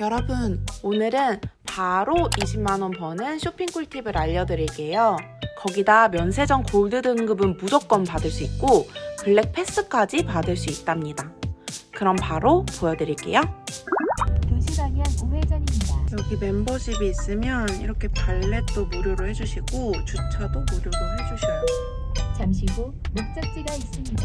여러분, 오늘은 바로 20만원 버는 쇼핑 꿀팁을 알려드릴게요. 거기다 면세점 골드 등급은 무조건 받을 수 있고, 블랙 패스까지 받을 수 있답니다. 그럼 바로 보여드릴게요. 2시 방향 우회전입니다. 여기 멤버십이 있으면 이렇게 발렛도 무료로 해주시고, 주차도 무료로 해주셔요. 잠시 후 목적지가 있습니다.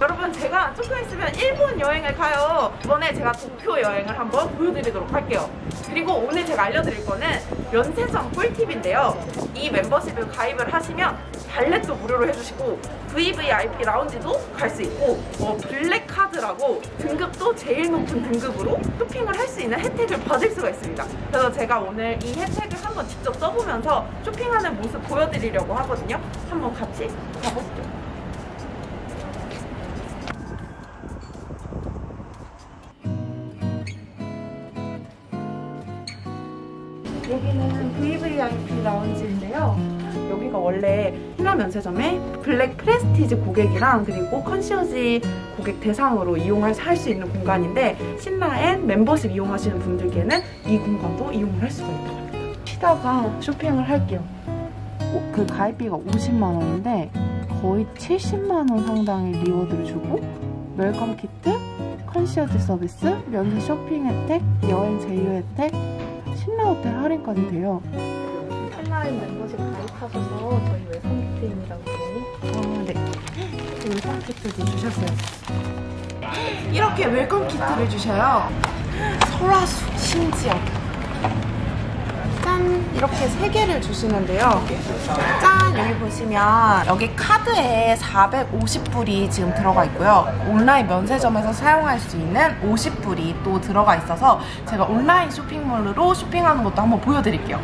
여러분 제가 조금 있으면 일본 여행을 가요. 이번에 제가 도쿄 여행을 한번 보여드리도록 할게요. 그리고 오늘 제가 알려드릴 거는 면세점 꿀팁인데요. 이 멤버십을 가입을 하시면 발렛도 무료로 해주시고 VVIP 라운지도 갈 수 있고 어, 블랙카드라고 등급도 제일 높은 등급으로 쇼핑을 할 수 있는 혜택을 받을 수가 있습니다. 그래서 제가 오늘 이 혜택을 한번 직접 써보면서 쇼핑하는 모습 보여드리려고 하거든요. 한번 같이 가보시죠 여기는 VVIP 라운지인데요. 여기가 원래 신라 면세점의 블랙 프레스티지 고객이랑 그리고 컨시어지 고객 대상으로 이용할 수 있는 공간인데 신라엔 멤버십 이용하시는 분들께는 이 공간도 이용을 할 수가 있다고 합니다. 쉬다가 쇼핑을 할게요. 어, 그 가입비가 50만 원인데 거의 70만 원 상당의 reward를 주고 welcome kit, concierge 서비스, 면세 쇼핑 혜택, 여행 제휴 혜택, 신라 호텔 할인까지 돼요. 온라인 멤버십 가입하셔서 저희 welcome kit입니다. 아, 네. welcome kit도 주셨어요. 이렇게 welcome kit를 주셔요. 설화수, 심지어. 짠! 이렇게 세 개를 주시는데요. 짠! 여기 보시면 여기 카드에 450불이 지금 들어가 있고요. 온라인 면세점에서 사용할 수 있는 50불이 또 들어가 있어서 제가 온라인 쇼핑몰로 쇼핑하는 것도 한번 보여드릴게요.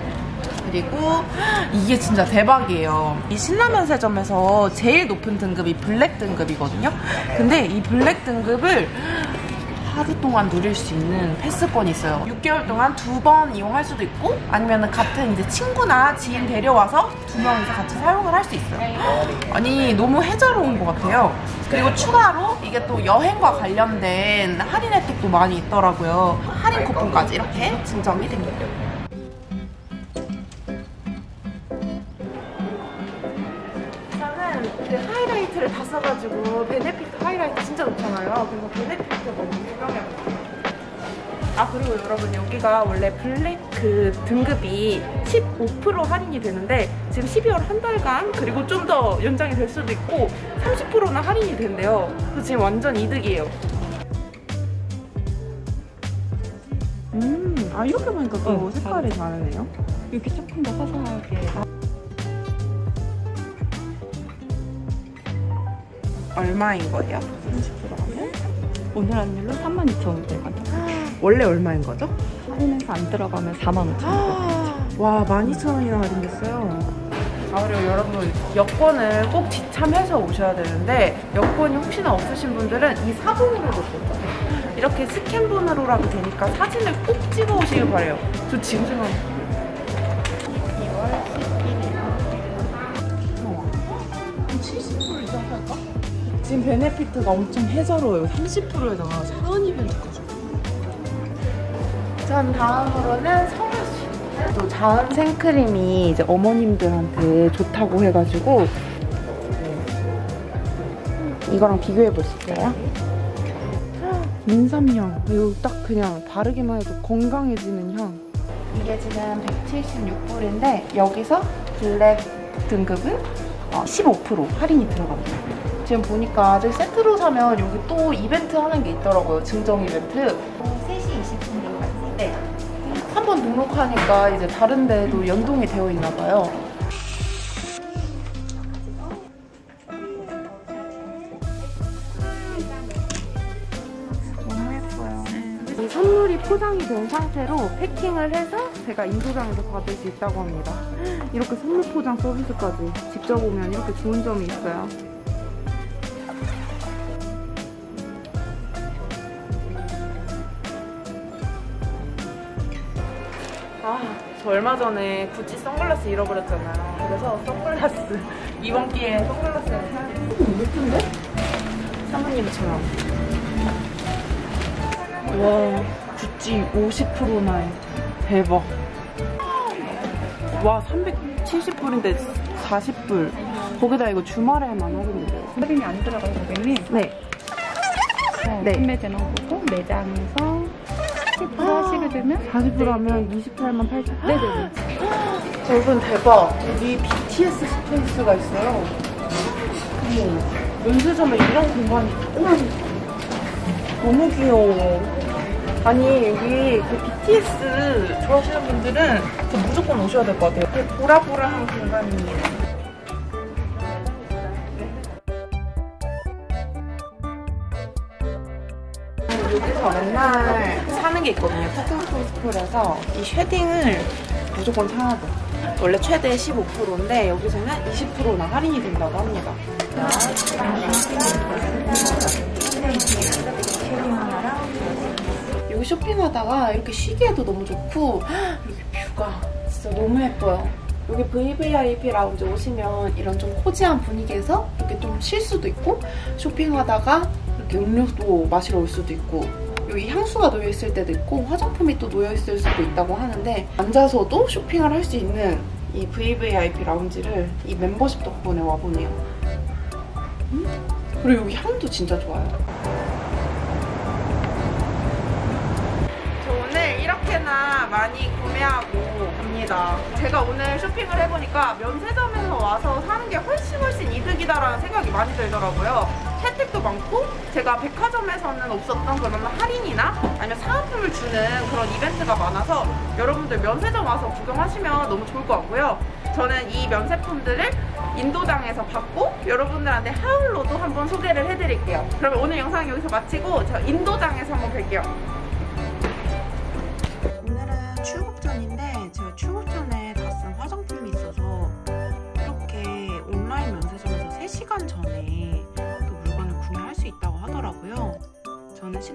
그리고 이게 진짜 대박이에요. 이 신라면세점에서 제일 높은 등급이 블랙 등급이거든요. 근데 이 블랙 등급을 하루 동안 누릴 수 있는 패스권이 있어요. 6개월 동안 두 번 이용할 수도 있고 아니면 같은 이제 친구나 지인 데려와서 두 명이서 같이 사용을 할 수 있어요. 아니 너무 해자로운 것 같아요. 그리고 추가로 이게 또 여행과 관련된 할인 혜택도 많이 있더라고요. 할인 쿠폰까지 이렇게 증정이 됩니다. 써가지고 베네피트 하이라이트 진짜 좋잖아요. 그래서 베네피트 너무 유명해요. 아 그리고 여러분 여기가 원래 블랙 그 등급이 15% 할인이 되는데 지금 12월 한 달간 그리고 좀 더 연장이 될 수도 있고 30%나 할인이 된대요. 그래서 지금 완전 이득이에요. 음, 아 이렇게 보니까 또 응, 색깔이 다르네요. 이렇게 조금 더 화사하게 얼마인 거예요? 30% 하면? 오늘 할인율로 32,500원 원래 얼마인 거죠? 할인해서 안 들어가면 45,000원 와 12,000원이나 할인됐어요. 아 그리고 여러분 여권을 꼭 지참해서 오셔야 되는데 여권이 혹시나 없으신 분들은 이 사본으로도 되죠 이렇게 스캔본으로라도 되니까 사진을 꼭 찍어 오시길 바래요. 저 지금 생각 2월 11일 70% 이상 살까? 지금 베네피트가 엄청 해자로워요 30%에다가 사은 이벤트까지 전 다음으로는 성화수. 또 자음 생크림이 이제 어머님들한테 좋다고 해가지고 이거랑 비교해 보실게요. 인삼향. 이거 딱 그냥 바르기만 해도 건강해지는 향. 이게 지금 176불인데 여기서 블랙 등급은 15% 할인이 들어갑니다. 지금 보니까 아직 세트로 사면 여기 또 이벤트 하는 게 있더라고요. 증정 이벤트. 3시 20분으로 갔는데 한번 등록하니까 이제 다른 데도 연동이 되어 있나 봐요. 너무 예뻐요. 이 선물이 포장이 된 상태로 패킹을 해서 제가 인도장에서 받을 수 있다고 합니다. 이렇게 선물 포장 서비스까지 직접 오면 이렇게 좋은 점이 있어요. 아, 저 얼마 전에 구찌 선글라스 잃어버렸잖아요. 그래서 선글라스 이번 기회에 선글라스를 사야겠어요. 예쁜데? 사모님처럼. 와, 구찌 50%나 대박. 와 370불인데 40불. 거기다 이거 주말에만 할인돼요. 할인이 안 들어가요, 고객님. 네. 네. 네. 판매 전화 보고 매장에서 10% 하시게 되면 40불 하면 28만 8천. 네네네. 여러분 대박. 여기 BTS 스페이스가 있어요. 어머. 면세점에 이런 공간이 어머. 너무 귀여워. 아니 여기 그 BTS 좋아하시는 분들은 무조건 오셔야 될 것 같아요. 되게 보라보라한 공간이에요. 여기서 맨날 사는 게 있거든요. 투쿨포스쿨에서 이 shading을 무조건 사야 돼. 원래 최대 15%인데 여기서는 20%나 할인이 된다고 합니다. 여기 쇼핑하다가 이렇게 쉬기에도 너무 좋고 여기 뷰가 진짜 너무 예뻐요. 여기 VVIP 라운지 오시면 이런 좀 코지한 분위기에서 이렇게 좀 쉴 수도 있고 쇼핑하다가 이렇게 음료도 마시러 올 수도 있고 여기 향수가 놓여 있을 때도 있고 화장품이 또 놓여 있을 수도 있다고 하는데 앉아서도 쇼핑을 할 수 있는 이 VVIP 라운지를 이 멤버십 덕분에 와보네요. 음? 그리고 여기 향도 진짜 좋아요. 저 오늘 이렇게나 많이 구매하고 갑니다. 제가 오늘 쇼핑을 해보니까 면세점에서 와서 사는 게 훨씬 훨씬 이득이다라는 생각이 많이 들더라고요. 혜택도 많고 제가 백화점에서는 없었던 그런 할인이나 아니면 사은품을 주는 그런 이벤트가 많아서 여러분들 면세점 와서 구경하시면 너무 좋을 것 같고요. 저는 이 면세품들을 인도장에서 받고 여러분들한테 하울로도 한번 소개를 해드릴게요. 그러면 오늘 영상 여기서 마치고 저 인도장에서 한번 뵐게요. 오늘은 출국 전인데 제가 출국 전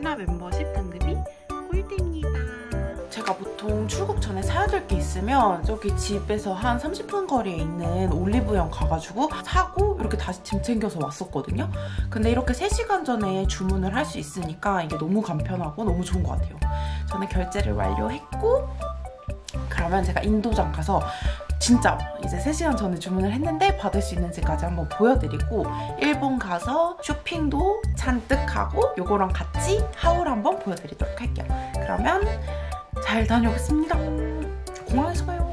신라 멤버십 등급이 꼴등입니다. 제가 보통 출국 전에 사야 될 게 있으면 저기 집에서 한 30분 거리에 있는 올리브영 가가지고 사고 이렇게 다시 짐 챙겨서 왔었거든요. 근데 이렇게 3시간 전에 주문을 할 수 있으니까 이게 너무 간편하고 너무 좋은 것 같아요. 저는 결제를 완료했고 그러면 제가 인도장 가서 진짜 이제 3시간 전에 주문을 했는데 받을 수 있는지까지 한번 보여드리고 일본 가서 쇼핑도 잔뜩 하고 요거랑 같이 하울 한번 보여드리도록 할게요. 그러면 잘 다녀오겠습니다. 공항에서 봐요.